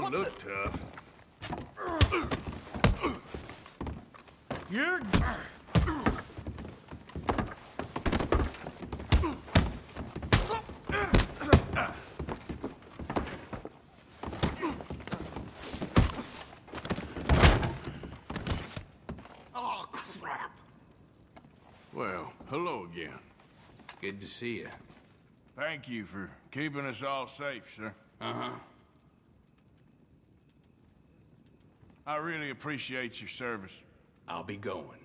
don't look tough. You're... Oh, crap. Well, hello again. Good to see you. Thank you for keeping us all safe, sir. Uh-huh. I really appreciate your service. I'll be going.